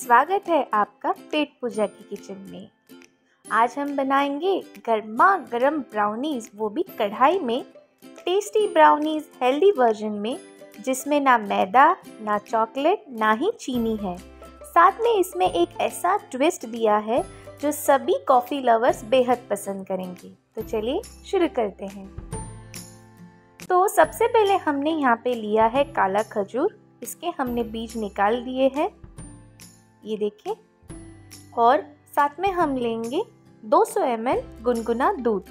स्वागत है आपका पेट पूजा की किचन में। आज हम बनाएँगे गर्मा गर्म ब्राउनीज वो भी कढ़ाई में। टेस्टी ब्राउनीज हेल्दी वर्जन में, जिसमें ना मैदा, ना चॉकलेट ना ही चीनी है। साथ में इसमें एक ऐसा ट्विस्ट दिया है, जो सभी कॉफ़ी लवर्स बेहद पसंद करेंगे। तो चलिए शुरू करते हैं। तो सबसे पहले हमने यहाँ पे लिया है काला खजूर। इसके हमने बीज निकाल दिए हैं। ये देखिए। और साथ में हम लेंगे 200 सौ गुनगुना दूध।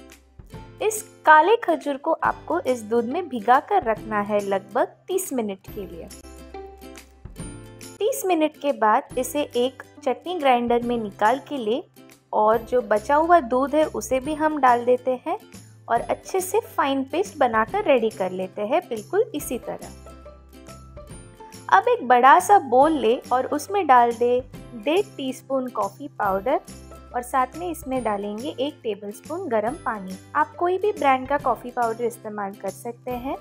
इस काले खजूर को आपको इस दूध में भिगा कर रखना है लगभग 30 मिनट के लिए। 30 मिनट के बाद इसे एक चटनी ग्राइंडर में निकाल के ले और जो बचा हुआ दूध है उसे भी हम डाल देते हैं और अच्छे से फाइन पेस्ट बनाकर रेडी कर लेते हैं, बिल्कुल इसी तरह। अब एक बड़ा सा बोल ले और उसमें डाल दे डेढ़ टीस्पून कॉफ़ी पाउडर और साथ में इसमें डालेंगे एक टेबलस्पून गरम पानी। आप कोई भी ब्रांड का कॉफ़ी पाउडर इस्तेमाल कर सकते हैं।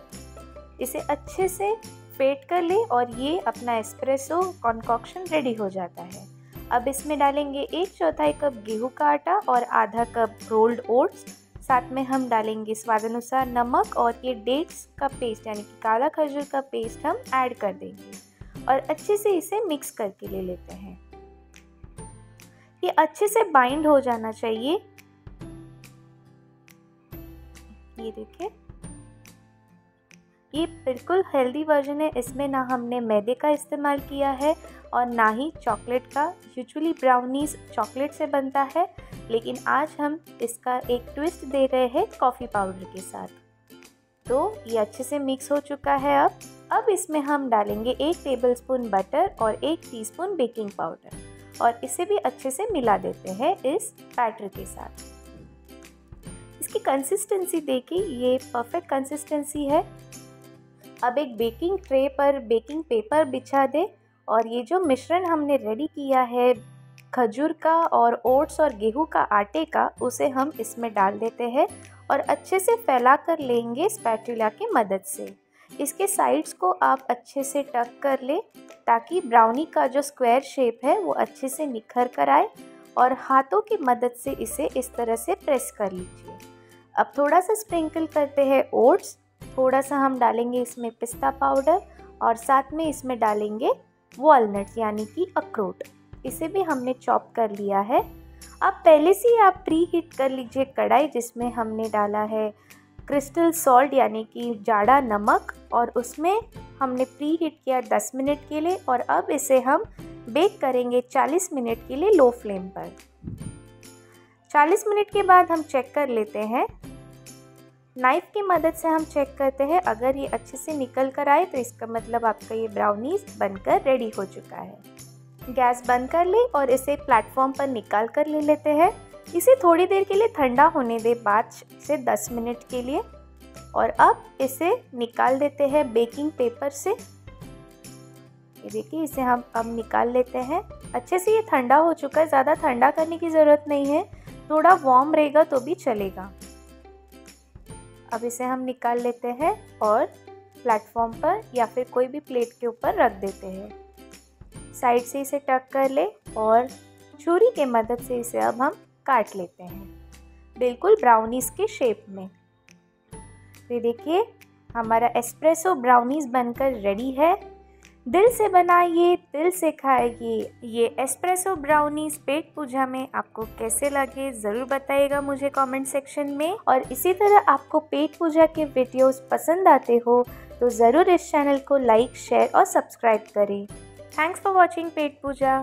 इसे अच्छे से फेट कर ले और ये अपना एस्प्रेसो कॉन्कॉक्शन रेडी हो जाता है। अब इसमें डालेंगे एक चौथाई कप गेहूँ का आटा और आधा कप रोल्ड ओट्स साथ में हम डालेंगे स्वाद अनुसार नमक और ये डेट्स का पेस्ट, यानी कि काला खजूर का पेस्ट हम ऐड कर देंगे और अच्छे से इसे मिक्स करके ले लेते हैं। ये अच्छे से बाइंड हो जाना चाहिए। ये देखिए। ये बिल्कुल हेल्दी वर्जन है। इसमें ना हमने मैदे का इस्तेमाल किया है और ना ही चॉकलेट का। यूजुअली ब्राउनीज चॉकलेट से बनता है, लेकिन आज हम इसका एक ट्विस्ट दे रहे हैं कॉफ़ी पाउडर के साथ। तो ये अच्छे से मिक्स हो चुका है अब। अब इसमें हम डालेंगे एक टेबलस्पून बटर और एक टीस्पून बेकिंग पाउडर और इसे भी अच्छे से मिला देते हैं इस बैटर के साथ। इसकी कंसिस्टेंसी देखिए, ये परफेक्ट कंसिस्टेंसी है। अब एक बेकिंग ट्रे पर बेकिंग पेपर बिछा दें और ये जो मिश्रण हमने रेडी किया है, खजूर का और ओट्स और गेहूँ का आटे का, उसे हम इसमें डाल देते हैं और अच्छे से फैला कर लेंगे स्पैटुला की मदद से। इसके साइड्स को आप अच्छे से टक कर लें ताकि ब्राउनी का जो स्क्वायर शेप है, वो अच्छे से निखर कर आए और हाथों की मदद से इसे इस तरह से प्रेस कर लीजिए। अब थोड़ा सा स्प्रिंकल करते हैं ओट्स थोड़ा सा हम डालेंगे इसमें पिस्ता पाउडर और साथ में इसमें डालेंगे वॉलनट्स यानी कि अखरोट। इसे भी हमने चॉप कर लिया है। अब पहले से ही आप प्री हीट कर लीजिए कढ़ाई जिसमें हमने डाला है क्रिस्टल सॉल्ट यानी कि जाड़ा नमक, और उसमें हमने प्री हीट किया 10 मिनट के लिए, और अब इसे हम बेक करेंगे 40 मिनट के लिए लो फ्लेम पर। 40 मिनट के बाद हम चेक कर लेते हैं नाइफ़ की मदद से हम चेक करते हैं, अगर ये अच्छे से निकल कर आए तो इसका मतलब आपका ये ब्राउनीज बनकर रेडी हो चुका है। गैस बंद कर ले और इसे प्लेटफॉर्म पर निकाल कर ले लेते हैं। इसे थोड़ी देर के लिए ठंडा होने दे पाँच से दस मिनट के लिए। और अब इसे निकाल देते हैं बेकिंग पेपर से। ये देखिए, इसे हम अब निकाल लेते हैं। अच्छे से ये ठंडा हो चुका है, ज़्यादा ठंडा करने की ज़रूरत नहीं है। थोड़ा वार्म रहेगा तो भी चलेगा। अब इसे हम निकाल लेते हैं और प्लेटफॉर्म पर या फिर कोई भी प्लेट के ऊपर रख देते हैं। साइड से इसे टक कर ले और छुरी के मदद से इसे अब हम काट लेते हैं। बिल्कुल ब्राउनीज के शेप में। तो देखिए, हमारा एस्प्रेसो ब्राउनीज बनकर रेडी है। दिल से बनाइए, दिल से खाइए। ये एस्प्रेसो ब्राउनीज पेट पूजा में आपको कैसे लगे, ज़रूर बताइएगा मुझे कमेंट सेक्शन में। और इसी तरह आपको पेट पूजा के वीडियोस पसंद आते हो तो ज़रूर इस चैनल को लाइक शेयर और सब्सक्राइब करें। Thanks for watching Pet Pooja